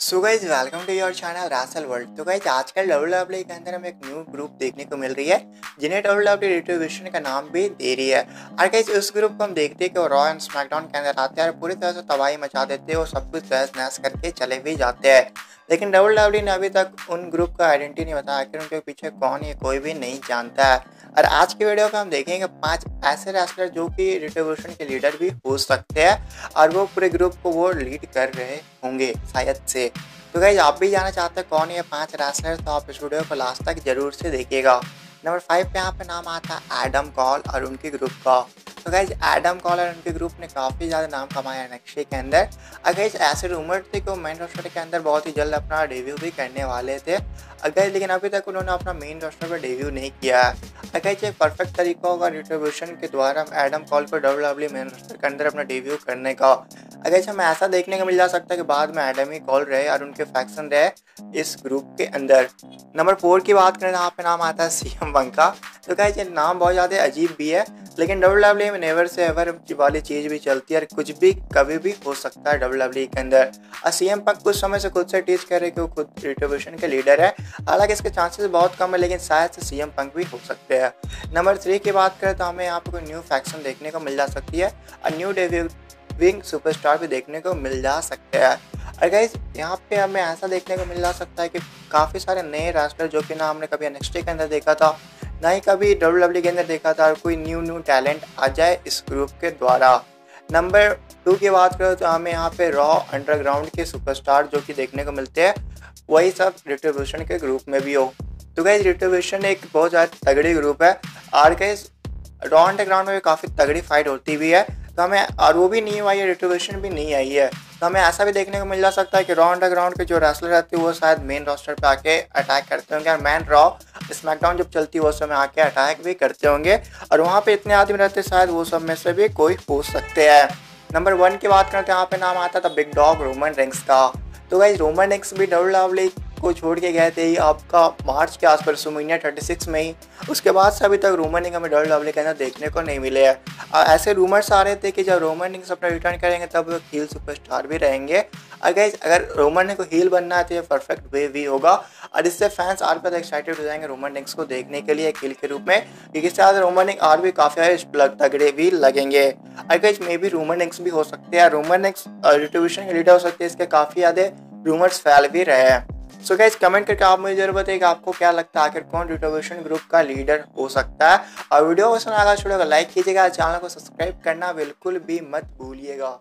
So guys welcome to your channel रासल world तो guys आजकल W W के अंदर हमें एक न्यू ग्रुप देखने को मिल रही है, जिन्हें डब्ल्यू डब्ल्यू रिट्रीब्यूशन का नाम भी दे रही है। और गाइज़ उस ग्रुप को हम देखते हैं कि वो रॉ एंड स्मैकडाउन के अंदर आते हैं और पूरी तरह से तबाही मचा देते हैं और सब कुछ तहस नहस करके चले भी जाते हैं। लेकिन डब्ल्यू डब्ल्यू ने अभी तक उन ग्रुप का आइडेंटिटी नहीं बताया। कि उनके पीछे कौन है, कोई भी नहीं जानता है। और आज की वीडियो में हम देखेंगे पाँच ऐसे रेसलर जो कि रिट्रीब्यूशन के लीडर भी हो सकते हैं और वो पूरे ग्रुप को वो लीड कर रहे होंगे शायद से। तो गाइज़ आप भी जाना चाहते हैं कौन ये पाँच रेसलर तो आप इस वीडियो को लास्ट तक ज़रूर से देखिएगा। नंबर फाइव पे यहाँ पे नाम आता है एडम कॉल और उनके ग्रुप का। तो गैज एडम कॉल और उनके ग्रुप ने काफ़ी ज़्यादा नाम कमाया है नक्शे के अंदर। अगर ऐसे रूमर थे कि वो मेन रोस्टर के अंदर बहुत ही जल्द अपना डेब्यू भी करने वाले थे। अगर लेकिन अभी तक उन्होंने अपना मेन रोस्टर पर डेब्यू नहीं किया अगर एक परफेक्ट तरीका होगा रिट्रीब्यूशन के द्वारा एडम कॉल को डब्ल्यू डब्ल्यू मेन रोस्टर के अंदर अपना डेब्यू करने का। अगर हमें ऐसा देखने को मिल जा सकता है कि बाद में एडम कॉल रहे और उनके फैक्शन रहे इस ग्रुप के अंदर। नंबर फोर की बात करें यहाँ पे नाम आता है सी एम का तो क्या ये नाम बहुत ज़्यादा अजीब भी है, लेकिन डब्ल्यू डब्ल्यू में नेवर से एवर वाली चीज़ भी चलती है और कुछ भी कभी भी हो सकता है डब्ल्यू डब्ल्यू के अंदर। और सी एम कुछ समय से खुद से टीच कर रहे कि वो खुद रिट्रीब्यूशन के लीडर है। हालाँकि इसके चांसेस बहुत कम है, लेकिन शायद से सी एम पंक भी हो सकते हैं। नंबर थ्री की बात करें तो हमें यहाँ पर कोई न्यू फैक्शन देखने को मिल जा सकती है। और न्यू डेब्यू विंग सुपरस्टार भी देखने को मिल जा सकते हैं। और गाइज़ यहाँ पे हमें ऐसा देखने को मिल जा सकता है कि काफ़ी सारे नए रास्टर जो कि ना हमने कभी एन के अंदर देखा था, ना ही कभी डब्ल्यू डब्ल्यू के अंदर देखा था, और कोई न्यू न्यू टैलेंट आ जाए इस ग्रुप के द्वारा। नंबर टू की बात करें तो हमें यहाँ पे रॉ अंडरग्राउंड के सुपरस्टार जो कि देखने को मिलते हैं, वही सब रिट्रीब्यूशन के ग्रुप में भी हो। तो गाइज़ रिट्रीब्यूशन एक बहुत ज़्यादा तगड़ी ग्रुप है, और गाइज़ रॉ अंडरग्राउंड में काफ़ी तगड़ी फाइट होती भी है। तो हमें, और वो भी नहीं हुआ है भी नहीं आई है। तो हमें ऐसा भी देखने को मिल जा सकता है कि रॉ अंडरग्राउंड के जो रेसलर रहते हैं, वो शायद मेन रोस्टर पे आके अटैक करते होंगे, और मैन रॉ स्मैकडाउन जब चलती है, वो समय आके अटैक भी करते होंगे, और वहाँ पे इतने आदमी रहते शायद वो सब में से भी कोई पूछ सकते हैं। नंबर वन की बात करते हैं, यहाँ पे नाम आता था बिग डॉग रोमन रिंग्स का। तो भाई रोमन रिंग्स भी डब्ल्यू डब्ल्यू को छोड़ के गए थे आपका मार्च के आसपास, सुमिनिया थर्टी सिक्स में ही। उसके बाद से अभी तक रोमन रिंग हमें डब्ल्यू डब्ल्यू के अंदर देखने को नहीं मिले हैं। ऐसे रूमर्स आ रहे थे कि जब रोमन रिंग्स अपना रिटर्न करेंगे, तब हील सुपरस्टार भी रहेंगे। अगर अगर रोमन रिंग को हील बनना है तो ये परफेक्ट वे भी होगा। और इससे फैंस और ज़्यादा एक्साइटेड हो जाएँगे रोमन रिंग्स को देखने के लिए हील के रूप में। क्योंकि इससे ज़्यादा रोमन रिंग और भी काफ़ी तगड़े भी लगेंगे। अगर मे भी रोमन रिंग्स भी हो सकते हैं रोमन रिंग्स रिट्रीब्यूशन के लीडर हो सकते हैं, इसके काफ़ी ज़्यादा रूमर्स फैल भी रहे हैं। सो गैस कमेंट करके आप मुझे ज़रूर बताइए आपको क्या लगता है आखिर कौन रिटोवेशन ग्रुप का लीडर हो सकता है। और वीडियो पसंद आगा छोड़ेगा लाइक कीजिएगा, चैनल को सब्सक्राइब करना बिल्कुल भी मत भूलिएगा।